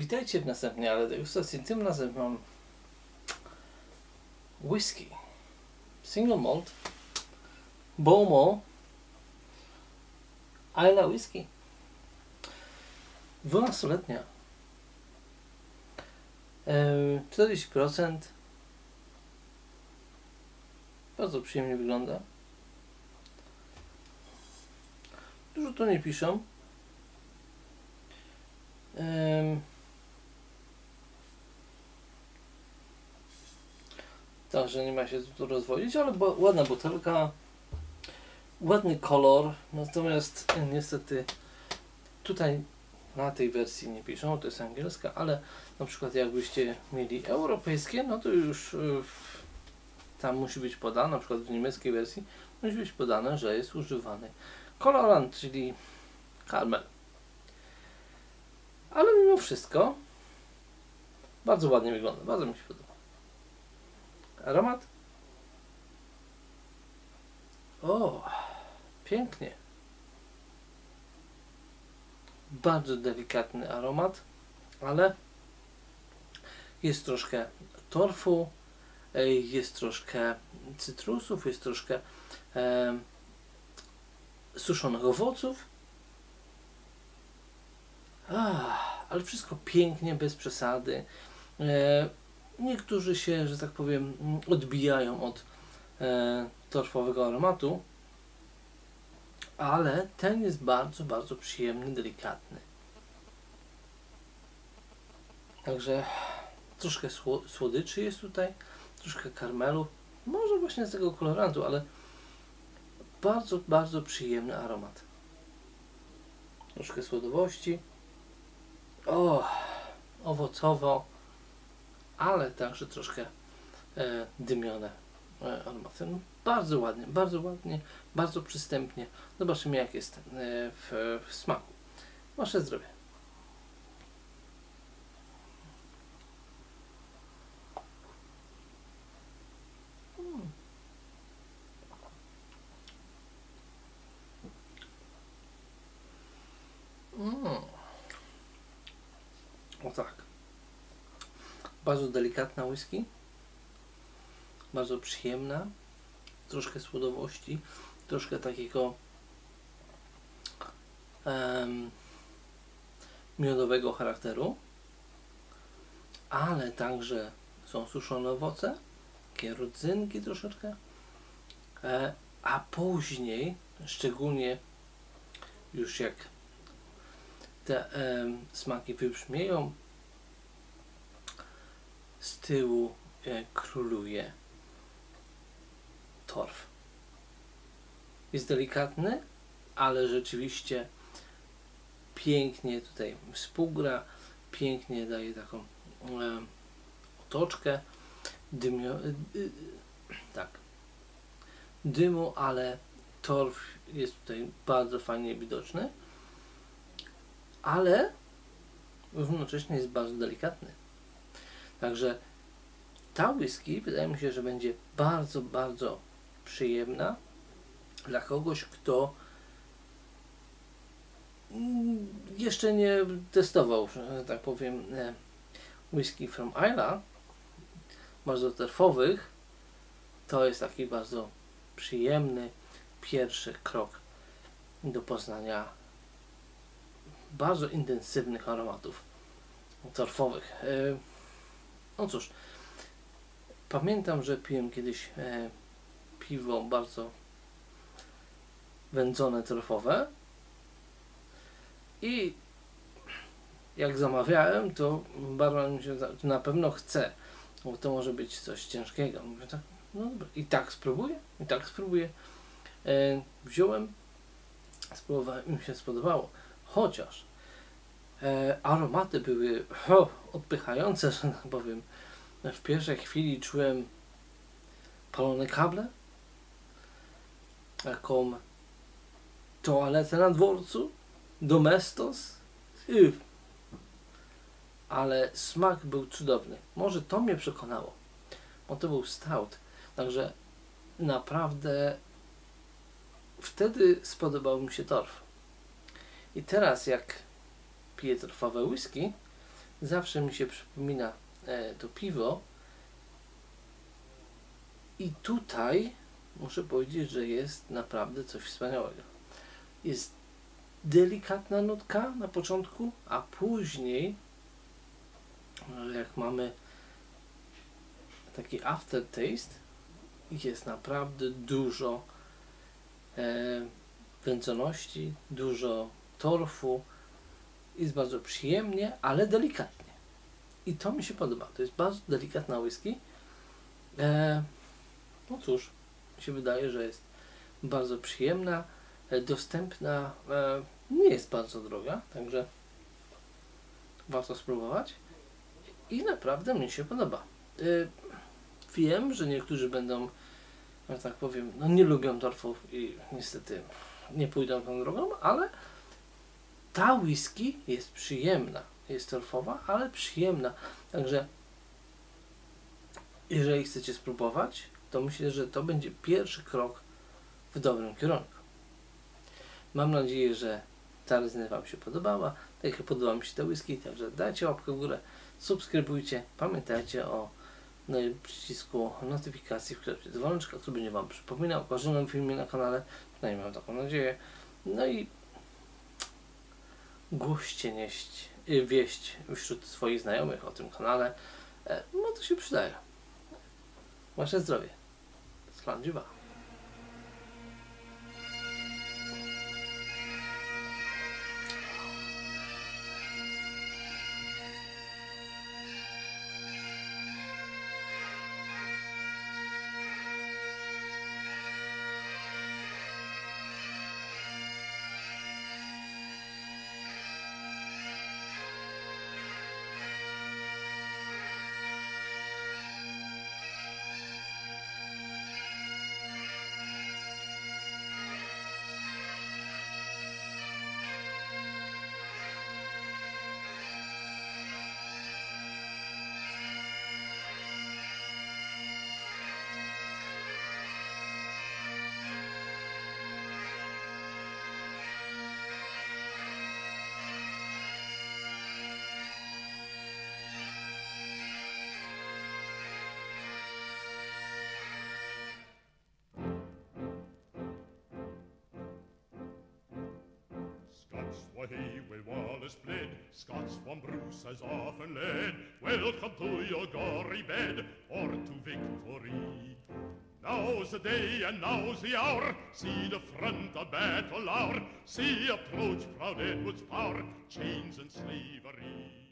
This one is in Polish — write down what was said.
Witajcie w następnej ale degustacji. Tym razem mam whisky. Single malt. Bomo. Isla whisky. 12-letnia. Eee, 40%. Bardzo przyjemnie wygląda. Dużo tu nie piszą. Także nie ma się tu rozwodzić, ale ładna butelka, ładny kolor, natomiast e, niestety tutaj na tej wersji nie piszą, to jest angielska, ale na przykład jakbyście mieli europejskie, no to już y, tam musi być podane, na przykład w niemieckiej wersji musi być podane, że jest używany kolorant, czyli karmel. Ale mimo wszystko bardzo ładnie wygląda, bardzo mi się podoba. Aromat? O, pięknie. Bardzo delikatny aromat, ale jest troszkę torfu, e, jest troszkę cytrusów, jest troszkę e, suszonych owoców. Ale wszystko pięknie, bez przesady. E, niektórzy się, że tak powiem, mm, odbijają od e, torfowego aromatu, ale ten jest bardzo, bardzo przyjemny, delikatny. Także troszkę sło- słodyczy jest tutaj, troszkę karmelu, może właśnie z tego kolorantu, ale bardzo, bardzo przyjemny aromat. Troszkę słodowości. O, owocowo, ale także troszkę e, dymione e, aromaty. No, bardzo ładnie, bardzo ładnie, bardzo przystępnie. Zobaczymy jak jest e, w, w smaku. Wasze zdrowie. Mm. Mm. O tak. Bardzo delikatna whisky. Bardzo przyjemna. Troszkę słodowości. Troszkę takiego em, miodowego charakteru. Ale także są suszone owoce. Takie rodzynki troszeczkę. E, a później, szczególnie już jak te em, smaki wybrzmieją, tyłu e, króluje torf. Jest delikatny, ale rzeczywiście pięknie tutaj współgra, pięknie daje taką e, otoczkę dymio, e, e, tak, dymu, ale torf jest tutaj bardzo fajnie widoczny, ale równocześnie jest bardzo delikatny. Także ta whisky wydaje mi się, że będzie bardzo, bardzo przyjemna dla kogoś, kto mm, jeszcze nie testował, że tak powiem, e, whisky from Isla, bardzo torfowych. To jest taki bardzo przyjemny pierwszy krok do poznania bardzo intensywnych aromatów torfowych. E, No cóż, pamiętam, że piłem kiedyś e, piwo bardzo wędzone torfowe i jak zamawiałem, to barman się na pewno chce, bo to może być coś ciężkiego. Mówię tak, no dobra, i tak spróbuję, i tak spróbuję. E, wziąłem, spróbowałem, mi się spodobało, chociaż e, aromaty były ho, odpychające, że tak powiem. W pierwszej chwili czułem palone kable, taką toaletę na dworcu, domestos, Uff. ale smak był cudowny. Może to mnie przekonało, bo to był stout, także naprawdę wtedy spodobał mi się torf. I teraz jak piję torfowe whisky, zawsze mi się przypomina to piwo. I tutaj muszę powiedzieć, że jest naprawdę coś wspaniałego. Jest delikatna nutka na początku, a później, e, jak mamy taki aftertaste, jest naprawdę dużo e, wędzoności, dużo torfu. Jest bardzo przyjemnie, ale delikatnie. I to mi się podoba. To jest bardzo delikatna whisky. E, no cóż, mi się wydaje, że jest bardzo przyjemna, e, dostępna, e, nie jest bardzo droga, także warto spróbować. I naprawdę mi się podoba. E, wiem, że niektórzy będą, że tak powiem, no nie lubią torfów i niestety nie pójdą tą drogą, ale ta whisky jest przyjemna. Jest torfowa, ale przyjemna. Także jeżeli chcecie spróbować, to myślę, że to będzie pierwszy krok w dobrym kierunku. Mam nadzieję, że ta recenzja Wam się podobała. Tak jak podoba mi się ta whisky, także dajcie łapkę w górę, subskrybujcie. Pamiętajcie o no przycisku notyfikacji, w jest dzwoneczka, który będzie Wam przypominał o każdym filmie na kanale. Przynajmniej mam taką nadzieję. No i głoście nieść, wieść wśród swoich znajomych o tym kanale. E, No to się przydaje. Wasze zdrowie. Sklandziwa. Scots way where Wallace bled, Scots from Bruce has often led. Welcome to your gory bed, or to victory. Now's the day and now's the hour. See the front of battle hour. See approach proud Edward's power. Chains and slavery.